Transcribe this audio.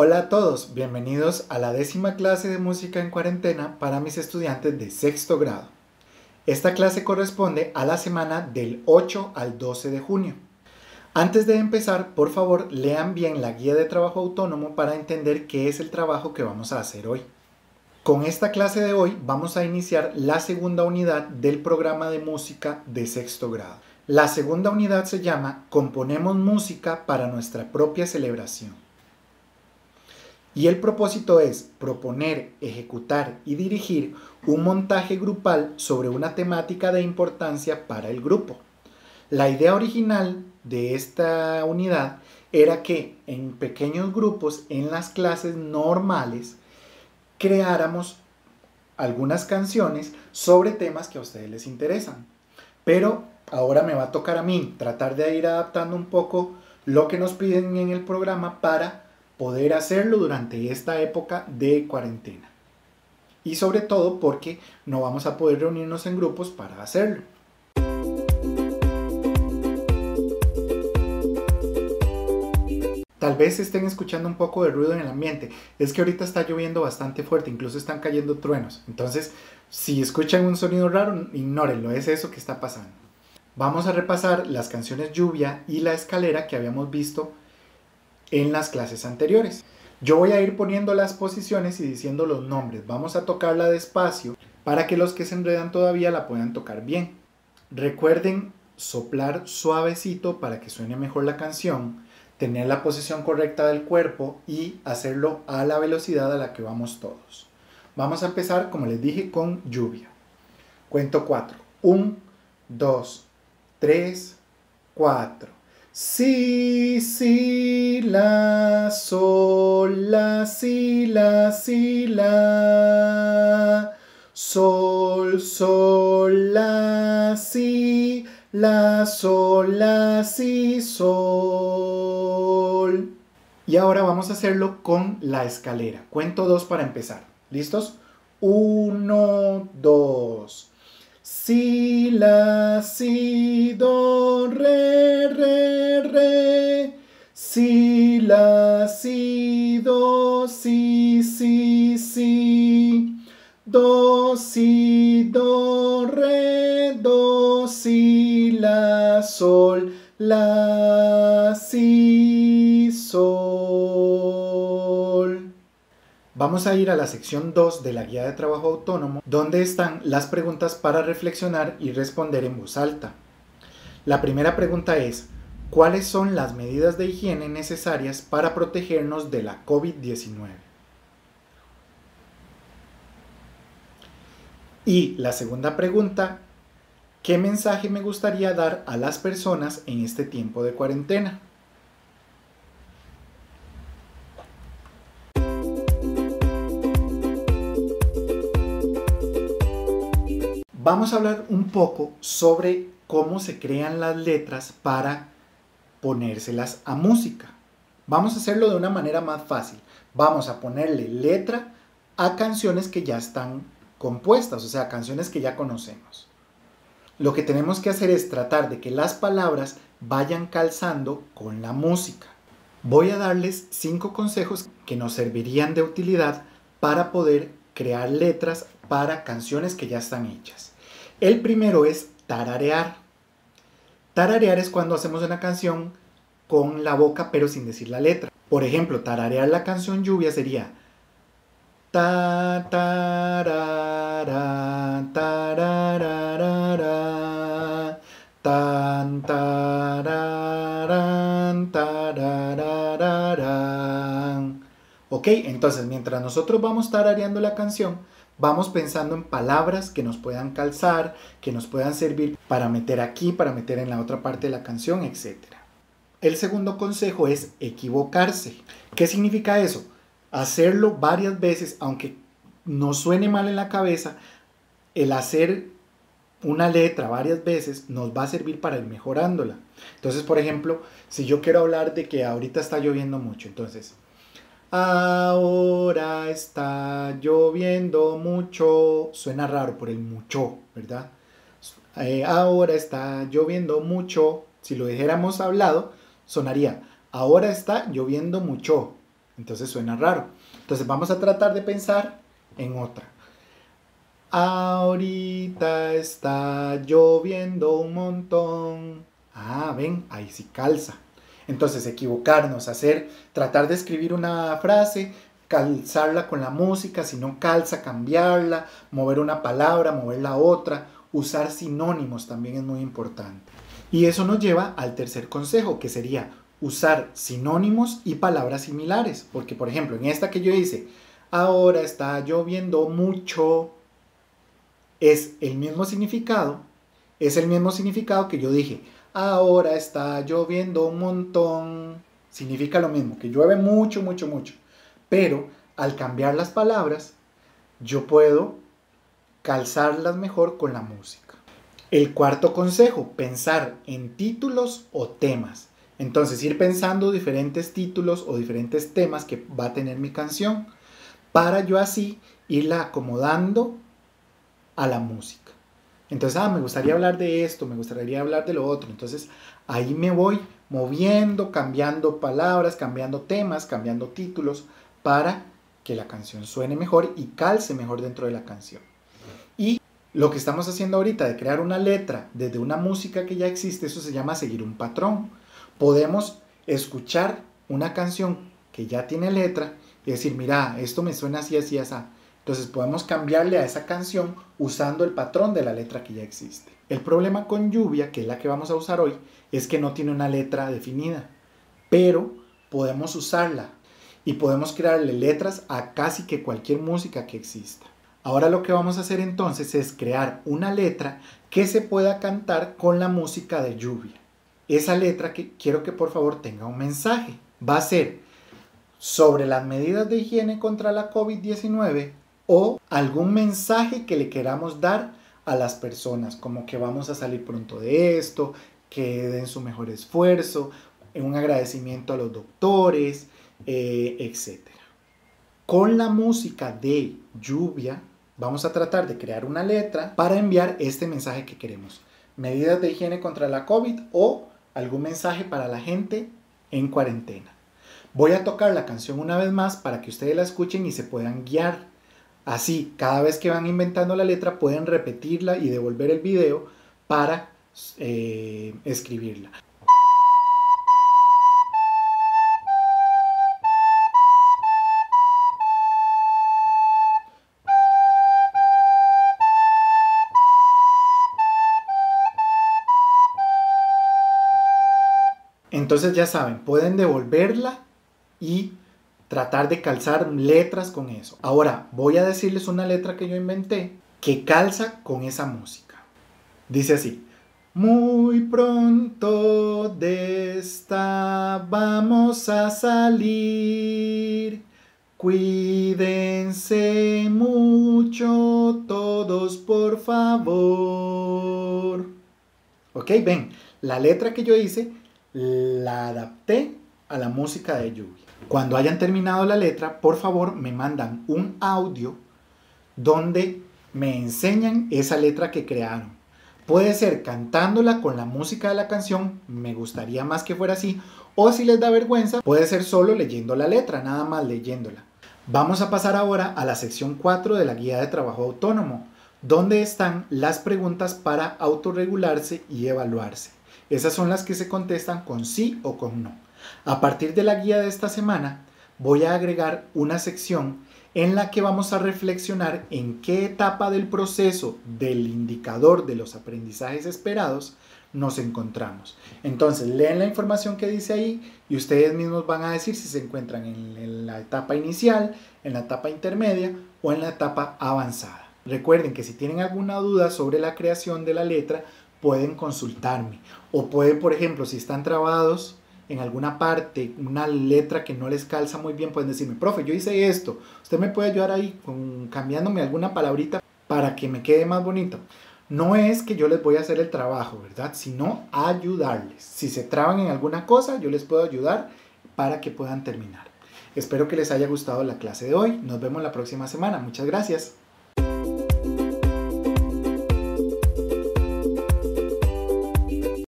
Hola a todos, bienvenidos a la décima clase de música en cuarentena para mis estudiantes de sexto grado. Esta clase corresponde a la semana del 8 al 12 de junio. Antes de empezar, por favor, lean bien la guía de trabajo autónomo para entender qué es el trabajo que vamos a hacer hoy. Con esta clase de hoy vamos a iniciar la segunda unidad del programa de música de sexto grado. La segunda unidad se llama Componemos música para nuestra propia celebración. Y el propósito es proponer, ejecutar y dirigir un montaje grupal sobre una temática de importancia para el grupo. La idea original de esta unidad era que en pequeños grupos, en las clases normales, creáramos algunas canciones sobre temas que a ustedes les interesan. Pero ahora me va a tocar a mí tratar de ir adaptando un poco lo que nos piden en el programa para poder hacerlo durante esta época de cuarentena. Y sobre todo porque no vamos a poder reunirnos en grupos para hacerlo. Tal vez estén escuchando un poco de ruido en el ambiente. Es que ahorita está lloviendo bastante fuerte, incluso están cayendo truenos. Entonces, si escuchan un sonido raro, ignórenlo, es eso que está pasando. Vamos a repasar las canciones Lluvia y La Escalera que habíamos visto en las clases anteriores. Yo voy a ir poniendo las posiciones y diciendo los nombres. Vamos a tocarla despacio para que los que se enredan todavía la puedan tocar bien. Recuerden soplar suavecito para que suene mejor la canción, tener la posición correcta del cuerpo y hacerlo a la velocidad a la que vamos todos. Vamos a empezar, como les dije, con lluvia. Cuento 4. 1, 2, 3, 4. Si, si, la, sol, la, si, la, si, la. Sol, sol, la, si, la, sol, la, si, sol. Y ahora vamos a hacerlo con la escalera. Cuento dos para empezar. ¿Listos? Uno, dos. Si, la, si, do, re, si, do, si, si, si. Do, si, do, re, do, si, la, sol, la, si, sol. Vamos a ir a la sección 2 de la guía de trabajo autónomo, donde están las preguntas para reflexionar y responder en voz alta. La primera pregunta es, ¿cuáles son las medidas de higiene necesarias para protegernos de la COVID-19? Y la segunda pregunta, ¿qué mensaje me gustaría dar a las personas en este tiempo de cuarentena? vamos a hablar un poco sobre cómo se crean las letras para ponérselas a música. Vamos a hacerlo de una manera más fácil. Vamos a ponerle letra a canciones que ya están compuestas, o sea, canciones que ya conocemos. Lo que tenemos que hacer es tratar de que las palabras vayan calzando con la música. Voy a darles cinco consejos que nos servirían de utilidad para poder crear letras para canciones que ya están hechas. El primero es tararear. Tararear es cuando hacemos una canción con la boca pero sin decir la letra. Por ejemplo, tararear la canción lluvia sería ta tarara tan. Ok, entonces mientras nosotros vamos tarareando la canción, vamos pensando en palabras que nos puedan calzar, que nos puedan servir para meter aquí, para meter en la otra parte de la canción, etc. El segundo consejo es equivocarse. ¿Qué significa eso? Hacerlo varias veces, aunque nos suene mal en la cabeza, el hacer una letra varias veces nos va a servir para ir mejorándola. Entonces, por ejemplo, si yo quiero hablar de que ahorita está lloviendo mucho, entonces Ahora está lloviendo mucho. Suena raro por el mucho, ¿verdad? Eh, ahora está lloviendo mucho. Si lo dijéramos hablado, sonaría. Ahora está lloviendo mucho. Entonces suena raro. Entonces vamos a tratar de pensar en otra. Ahorita está lloviendo un montón. Ah, ven, ahí sí calza. Entonces equivocarnos, hacer, tratar de escribir una frase, calzarla con la música, si no calza, cambiarla, mover una palabra, mover la otra, usar sinónimos también es muy importante. Y eso nos lleva al tercer consejo, que sería usar sinónimos y palabras similares. Porque, por ejemplo, en esta que yo hice, ahora está lloviendo mucho, es el mismo significado, es el mismo significado que yo dije, ahora está lloviendo un montón. Significa lo mismo, que llueve mucho, mucho, mucho. Pero al cambiar las palabras, yo puedo calzarlas mejor con la música. El cuarto consejo, pensar en títulos o temas. Entonces, ir pensando diferentes títulos o diferentes temas que va a tener mi canción para yo así irla acomodando a la música. Entonces, ah, me gustaría hablar de esto, me gustaría hablar de lo otro. Entonces, ahí me voy moviendo, cambiando palabras, cambiando temas, cambiando títulos para que la canción suene mejor y calce mejor dentro de la canción. Y lo que estamos haciendo ahorita de crear una letra desde una música que ya existe, eso se llama seguir un patrón. Podemos escuchar una canción que ya tiene letra y decir, mira, esto me suena así, así, así. Entonces podemos cambiarle a esa canción usando el patrón de la letra que ya existe. El problema con lluvia, que es la que vamos a usar hoy, es que no tiene una letra definida, pero podemos usarla y podemos crearle letras a casi que cualquier música que exista. Ahora lo que vamos a hacer entonces es crear una letra que se pueda cantar con la música de lluvia. Esa letra que quiero que por favor tenga un mensaje. Va a ser sobre las medidas de higiene contra la COVID-19 o algún mensaje que le queramos dar a las personas, como que vamos a salir pronto de esto, que den su mejor esfuerzo, un agradecimiento a los doctores, eh, etc. Con la música de lluvia, vamos a tratar de crear una letra para enviar este mensaje que queremos. Medidas de higiene contra la COVID o algún mensaje para la gente en cuarentena. Voy a tocar la canción una vez más para que ustedes la escuchen y se puedan guiar Así, cada vez que van inventando la letra pueden repetirla y devolver el video para eh, escribirla. Entonces ya saben, pueden devolverla y tratar de calzar letras con eso. Ahora, voy a decirles una letra que yo inventé que calza con esa música. Dice así. Muy pronto de esta vamos a salir. Cuídense mucho todos, por favor. Ok, ven, la letra que yo hice la adapté a la música de lluvia. Cuando hayan terminado la letra, por favor me mandan un audio donde me enseñan esa letra que crearon. Puede ser cantándola con la música de la canción, me gustaría más que fuera así, o si les da vergüenza, puede ser solo leyendo la letra, nada más leyéndola. Vamos a pasar ahora a la sección 4 de la guía de trabajo autónomo, donde están las preguntas para autorregularse y evaluarse. Esas son las que se contestan con sí o con no. A partir de la guía de esta semana, voy a agregar una sección en la que vamos a reflexionar en qué etapa del proceso del indicador de los aprendizajes esperados nos encontramos. Entonces, leen la información que dice ahí y ustedes mismos van a decir si se encuentran en, la etapa inicial, en la etapa intermedia o en la etapa avanzada. Recuerden que si tienen alguna duda sobre la creación de la letra, pueden consultarme. O pueden, por ejemplo, si están trabados en alguna parte, una letra que no les calza muy bien, pueden decirme, profe, yo hice esto, usted me puede ayudar ahí cambiándome alguna palabrita para que me quede más bonito. No es que yo les voy a hacer el trabajo, ¿verdad? Sino ayudarles. Si se traban en alguna cosa, yo les puedo ayudar para que puedan terminar. Espero que les haya gustado la clase de hoy. Nos vemos la próxima semana. Muchas gracias.